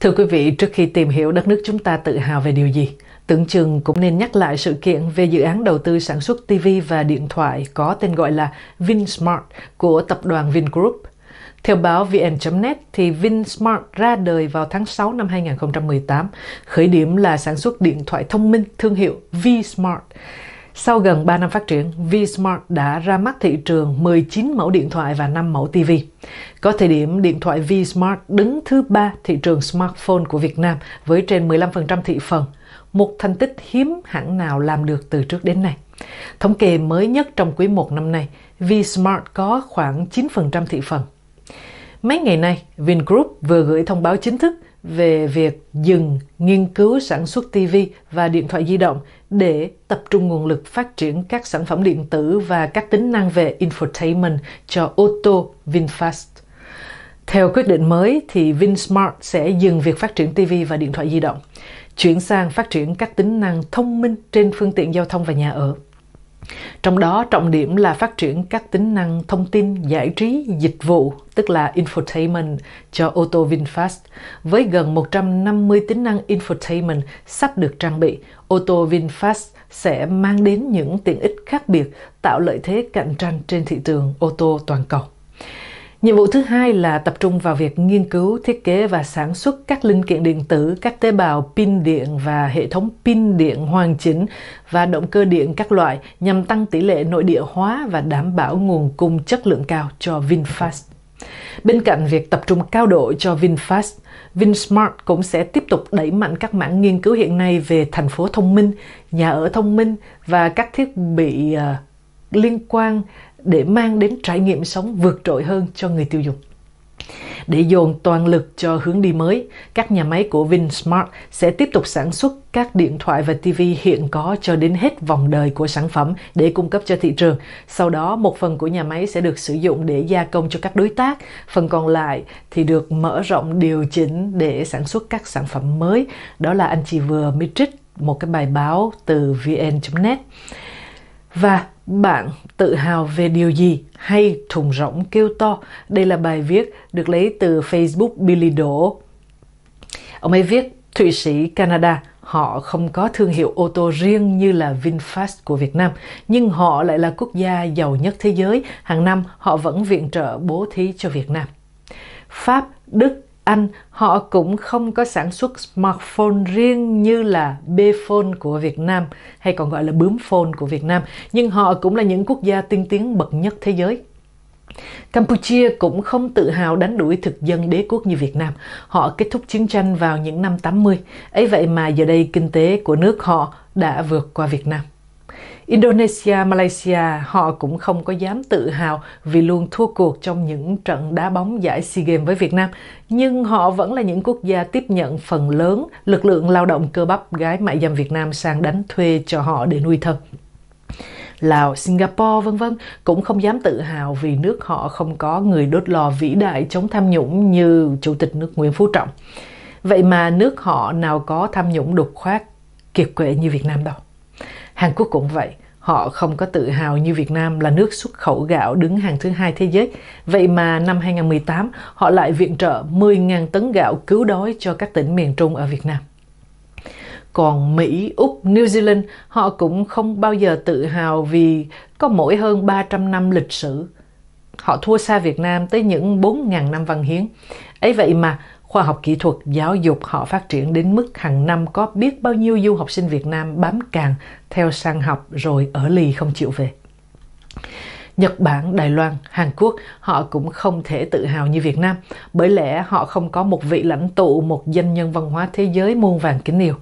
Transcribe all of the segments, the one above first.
Thưa quý vị, trước khi tìm hiểu đất nước chúng ta tự hào về điều gì, tưởng chừng cũng nên nhắc lại sự kiện về dự án đầu tư sản xuất TV và điện thoại có tên gọi là VinSmart của tập đoàn Vingroup. Theo báo VN.net thì VinSmart ra đời vào tháng 6 năm 2018, khởi điểm là sản xuất điện thoại thông minh thương hiệu VSmart. Sau gần 3 năm phát triển, VSmart đã ra mắt thị trường 19 mẫu điện thoại và 5 mẫu TV. Có thời điểm điện thoại VSmart đứng thứ ba thị trường smartphone của Việt Nam với trên 15% thị phần, một thành tích hiếm hãng nào làm được từ trước đến nay. Thống kê mới nhất trong quý 1 năm nay, VSmart có khoảng 9% thị phần. Mấy ngày nay, Vingroup vừa gửi thông báo chính thức về việc dừng nghiên cứu sản xuất TV và điện thoại di động để tập trung nguồn lực phát triển các sản phẩm điện tử và các tính năng về infotainment cho ô tô VinFast. Theo quyết định mới thì VinSmart sẽ dừng việc phát triển TV và điện thoại di động, chuyển sang phát triển các tính năng thông minh trên phương tiện giao thông và nhà ở. Trong đó trọng điểm là phát triển các tính năng thông tin, giải trí, dịch vụ, tức là infotainment cho ô tô VinFast. Với gần 150 tính năng infotainment sắp được trang bị, ô tô VinFast sẽ mang đến những tiện ích khác biệt, tạo lợi thế cạnh tranh trên thị trường ô tô toàn cầu. Nhiệm vụ thứ hai là tập trung vào việc nghiên cứu, thiết kế và sản xuất các linh kiện điện tử, các tế bào pin điện và hệ thống pin điện hoàn chỉnh và động cơ điện các loại nhằm tăng tỷ lệ nội địa hóa và đảm bảo nguồn cung chất lượng cao cho VinFast. Bên cạnh việc tập trung cao độ cho VinFast, VinSmart cũng sẽ tiếp tục đẩy mạnh các mảng nghiên cứu hiện nay về thành phố thông minh, nhà ở thông minh và các thiết bị uh, liên quan để mang đến trải nghiệm sống vượt trội hơn cho người tiêu dùng. Để dồn toàn lực cho hướng đi mới, các nhà máy của VinSmart sẽ tiếp tục sản xuất các điện thoại và TV hiện có cho đến hết vòng đời của sản phẩm để cung cấp cho thị trường. Sau đó, một phần của nhà máy sẽ được sử dụng để gia công cho các đối tác, phần còn lại thì được mở rộng điều chỉnh để sản xuất các sản phẩm mới. Đó là anh chị vừa mới trích một cái bài báo từ vn.net. Và bạn tự hào về điều gì hay thùng rỗng kêu to? Đây là bài viết được lấy từ Facebook Billy Đỗ. Ông ấy viết, Thụy Sĩ, Canada, họ không có thương hiệu ô tô riêng như là VinFast của Việt Nam, nhưng họ lại là quốc gia giàu nhất thế giới. Hàng năm họ vẫn viện trợ bố thí cho Việt Nam. Pháp, Đức, anh, họ cũng không có sản xuất smartphone riêng như là B-phone của Việt Nam hay còn gọi là bướm phone của Việt Nam, nhưng họ cũng là những quốc gia tiên tiến bậc nhất thế giới. Campuchia cũng không tự hào đánh đuổi thực dân đế quốc như Việt Nam. Họ kết thúc chiến tranh vào những năm 80. ấy vậy mà giờ đây kinh tế của nước họ đã vượt qua Việt Nam. Indonesia, Malaysia họ cũng không có dám tự hào vì luôn thua cuộc trong những trận đá bóng giải SEA Games với Việt Nam, nhưng họ vẫn là những quốc gia tiếp nhận phần lớn lực lượng lao động cơ bắp gái mại dâm Việt Nam sang đánh thuê cho họ để nuôi thân. Lào, Singapore vân vân cũng không dám tự hào vì nước họ không có người đốt lò vĩ đại chống tham nhũng như Chủ tịch nước Nguyễn Phú Trọng. Vậy mà nước họ nào có tham nhũng đục khoát kiệt quệ như Việt Nam đâu. Hàn Quốc cũng vậy, họ không có tự hào như Việt Nam là nước xuất khẩu gạo đứng hàng thứ hai thế giới. Vậy mà năm 2018, họ lại viện trợ 10.000 tấn gạo cứu đói cho các tỉnh miền Trung ở Việt Nam. Còn Mỹ, Úc, New Zealand, họ cũng không bao giờ tự hào vì có mỗi hơn 300 năm lịch sử. Họ thua xa Việt Nam tới những 4.000 năm văn hiến. ấy vậy mà khoa học kỹ thuật, giáo dục họ phát triển đến mức hàng năm có biết bao nhiêu du học sinh Việt Nam bám càng theo sang học rồi ở lì không chịu về. Nhật Bản, Đài Loan, Hàn Quốc họ cũng không thể tự hào như Việt Nam bởi lẽ họ không có một vị lãnh tụ, một danh nhân văn hóa thế giới muôn vàng kính yêu.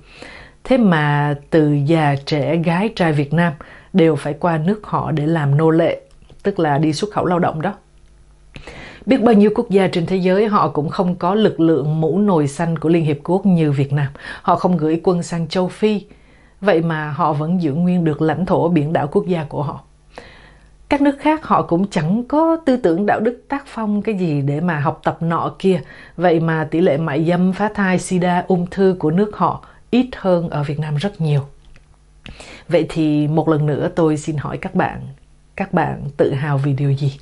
Thế mà từ già trẻ gái trai Việt Nam đều phải qua nước họ để làm nô lệ, tức là đi xuất khẩu lao động đó. Biết bao nhiêu quốc gia trên thế giới họ cũng không có lực lượng mũ nồi xanh của Liên Hiệp Quốc như Việt Nam. Họ không gửi quân sang châu Phi. Vậy mà họ vẫn giữ nguyên được lãnh thổ biển đảo quốc gia của họ. Các nước khác họ cũng chẳng có tư tưởng đạo đức tác phong cái gì để mà học tập nọ kia. Vậy mà tỷ lệ mại dâm, phá thai, sida, ung thư của nước họ ít hơn ở Việt Nam rất nhiều. Vậy thì một lần nữa tôi xin hỏi các bạn, các bạn tự hào vì điều gì?